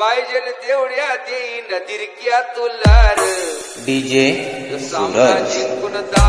पाहिजे तेवढ्या देईन तिरक्या तुलार. डीजे सामना